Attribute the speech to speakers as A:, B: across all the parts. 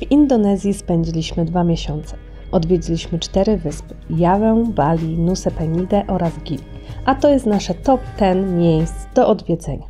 A: W Indonezji spędziliśmy dwa miesiące. Odwiedziliśmy cztery wyspy: Jawę, Bali, Nusa Penida oraz Gili. A to jest nasze top 10 miejsc do odwiedzenia.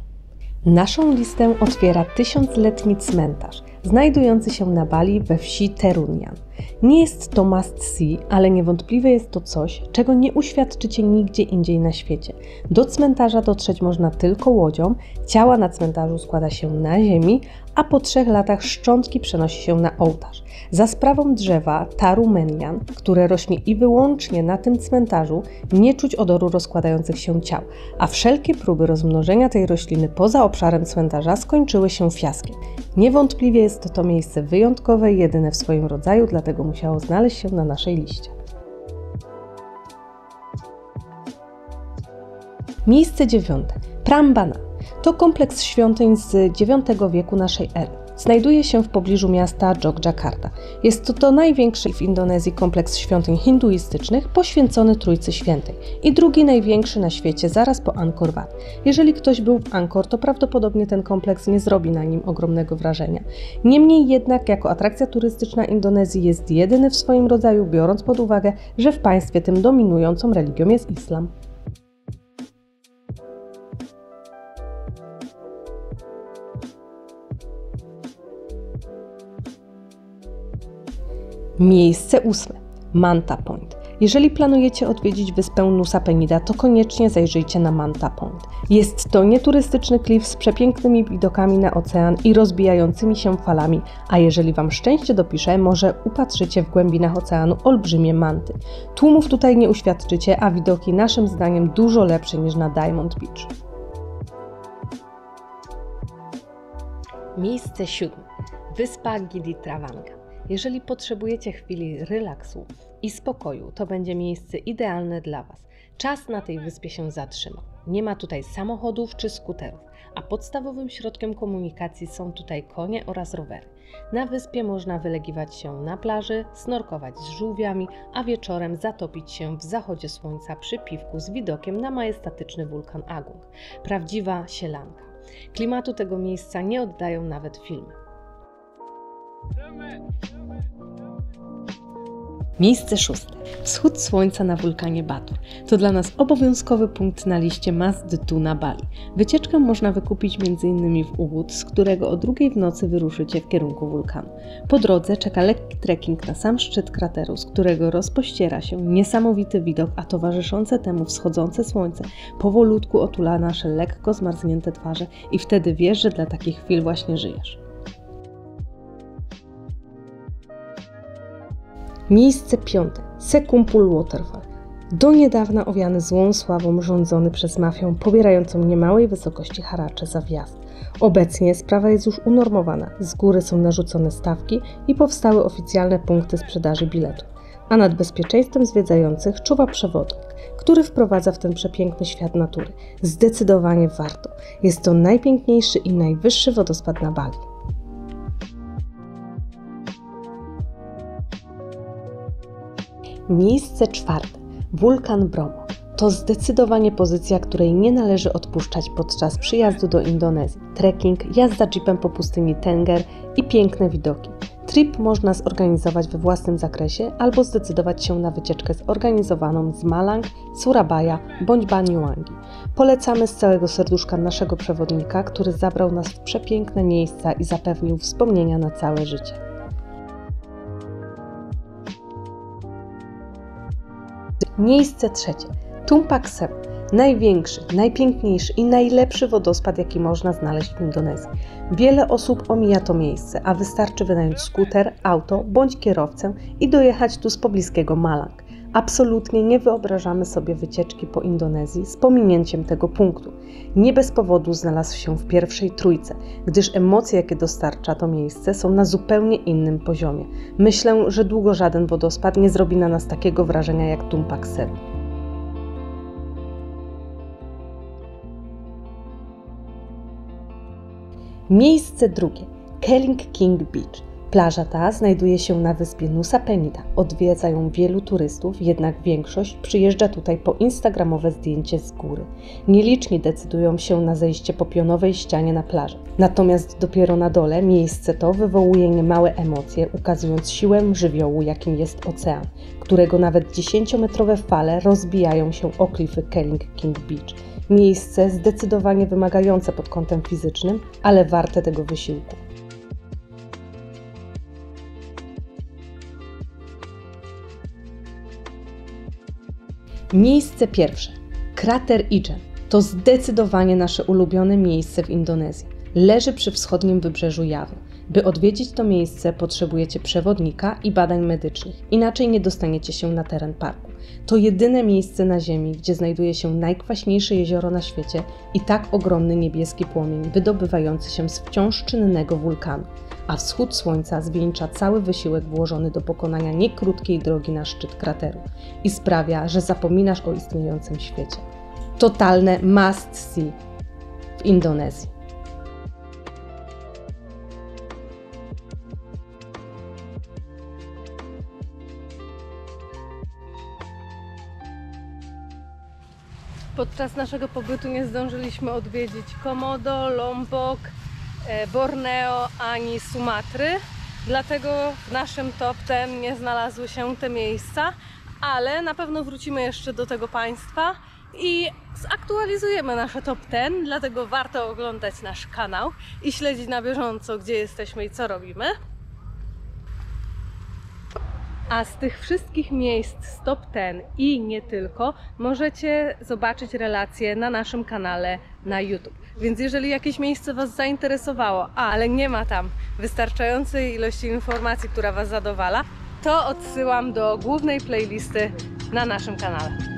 A: Naszą listę otwiera tysiącletni cmentarz, znajdujący się na Bali we wsi Terunian. Nie jest to must see, ale niewątpliwie jest to coś, czego nie uświadczycie nigdzie indziej na świecie. Do cmentarza dotrzeć można tylko łodzią, ciała na cmentarzu składa się na ziemi, a po trzech latach szczątki przenosi się na ołtarz. Za sprawą drzewa tarumenian, które rośnie i wyłącznie na tym cmentarzu, nie czuć odoru rozkładających się ciał, a wszelkie próby rozmnożenia tej rośliny poza obszarem cmentarza skończyły się fiaskiem. Niewątpliwie jest to miejsce wyjątkowe jedyne w swoim rodzaju, dlatego musiało znaleźć się na naszej liście. Miejsce dziewiąte. Prambana. To kompleks świątyń z IX wieku naszej ery. Znajduje się w pobliżu miasta Jogjakarta. Jest to, największy w Indonezji kompleks świątyń hinduistycznych poświęcony Trójcy Świętej i drugi największy na świecie zaraz po Angkor Wat. Jeżeli ktoś był w Angkor, to prawdopodobnie ten kompleks nie zrobi na nim ogromnego wrażenia. Niemniej jednak jako atrakcja turystyczna Indonezji jest jedyny w swoim rodzaju, biorąc pod uwagę, że w państwie tym dominującą religią jest islam. Miejsce ósme. Manta Point. Jeżeli planujecie odwiedzić wyspę Nusa Penida, to koniecznie zajrzyjcie na Manta Point. Jest to nieturystyczny klif z przepięknymi widokami na ocean i rozbijającymi się falami, a jeżeli Wam szczęście dopisze, może upatrzycie w głębinach oceanu olbrzymie manty. Tłumów tutaj nie uświadczycie, a widoki naszym zdaniem dużo lepsze niż na Diamond Beach. Miejsce siódme. Wyspa Gili Travangan. Jeżeli potrzebujecie chwili relaksu i spokoju, to będzie miejsce idealne dla Was. Czas na tej wyspie się zatrzyma. Nie ma tutaj samochodów czy skuterów, a podstawowym środkiem komunikacji są tutaj konie oraz rowery. Na wyspie można wylegiwać się na plaży, snorkować z żółwiami, a wieczorem zatopić się w zachodzie słońca przy piwku z widokiem na majestatyczny wulkan Agung. Prawdziwa sielanka. Klimatu tego miejsca nie oddają nawet filmy. Miejsce szóste. Wschód słońca na wulkanie Batur. To dla nas obowiązkowy punkt na liście must do na Bali. Wycieczkę można wykupić m.in. w Ubud, z którego o drugiej w nocy wyruszycie w kierunku wulkanu. Po drodze czeka lekki trekking na sam szczyt krateru, z którego rozpościera się niesamowity widok, a towarzyszące temu wschodzące słońce powolutku otula nasze lekko zmarznięte twarze i wtedy wiesz, że dla takich chwil właśnie żyjesz. Miejsce piąte. Sekumpul Waterfall. Do niedawna owiany złą sławą rządzony przez mafię pobierającą niemałej wysokości haracze za wjazd. Obecnie sprawa jest już unormowana, z góry są narzucone stawki i powstały oficjalne punkty sprzedaży biletów, a nad bezpieczeństwem zwiedzających czuwa przewodnik, który wprowadza w ten przepiękny świat natury. Zdecydowanie warto. Jest to najpiękniejszy i najwyższy wodospad na Bali. Miejsce czwarte. Wulkan Bromo. To zdecydowanie pozycja, której nie należy odpuszczać podczas przyjazdu do Indonezji. Trekking, jazda jeepem po pustyni Tenger i piękne widoki. Trip można zorganizować we własnym zakresie albo zdecydować się na wycieczkę zorganizowaną z Malang, Surabaya bądź Banyuwangi. Polecamy z całego serduszka naszego przewodnika, który zabrał nas w przepiękne miejsca i zapewnił wspomnienia na całe życie. Miejsce trzecie. Tumpak Sep. Największy, najpiękniejszy i najlepszy wodospad, jaki można znaleźć w Indonezji. Wiele osób omija to miejsce, a wystarczy wynająć skuter, auto bądź kierowcę i dojechać tu z pobliskiego Malang. Absolutnie nie wyobrażamy sobie wycieczki po Indonezji z pominięciem tego punktu. Nie bez powodu znalazł się w pierwszej trójce, gdyż emocje, jakie dostarcza to miejsce, są na zupełnie innym poziomie. Myślę, że długo żaden wodospad nie zrobi na nas takiego wrażenia jak Tumpak Sewu. Miejsce drugie. Kelling King Beach. Plaża ta znajduje się na wyspie Nusa Penida. Odwiedza ją wielu turystów, jednak większość przyjeżdża tutaj po instagramowe zdjęcie z góry. Nieliczni decydują się na zejście po pionowej ścianie na plażę. Natomiast dopiero na dole miejsce to wywołuje niemałe emocje, ukazując siłę żywiołu, jakim jest ocean, którego nawet 10-metrowe fale rozbijają się o klify Kelling King Beach. Miejsce zdecydowanie wymagające pod kątem fizycznym, ale warte tego wysiłku. Miejsce pierwsze. Krater Ijen. To zdecydowanie nasze ulubione miejsce w Indonezji. Leży przy wschodnim wybrzeżu Jawy. By odwiedzić to miejsce, potrzebujecie przewodnika i badań medycznych, inaczej nie dostaniecie się na teren parku. To jedyne miejsce na Ziemi, gdzie znajduje się najkwaśniejsze jezioro na świecie i tak ogromny niebieski płomień wydobywający się z wciąż czynnego wulkanu, a wschód słońca zwieńcza cały wysiłek włożony do pokonania niekrótkiej drogi na szczyt krateru i sprawia, że zapominasz o istniejącym świecie. Totalne must see w Indonezji. Podczas naszego pobytu nie zdążyliśmy odwiedzić Komodo, Lombok, Borneo ani Sumatry. Dlatego w naszym top 10 nie znalazły się te miejsca, ale na pewno wrócimy jeszcze do tego państwa i zaktualizujemy nasze top 10, dlatego warto oglądać nasz kanał i śledzić na bieżąco, gdzie jesteśmy i co robimy. A z tych wszystkich miejsc z top 10 i nie tylko możecie zobaczyć relacje na naszym kanale na YouTube. Więc jeżeli jakieś miejsce Was zainteresowało, ale nie ma tam wystarczającej ilości informacji, która Was zadowala, to odsyłam do głównej playlisty na naszym kanale.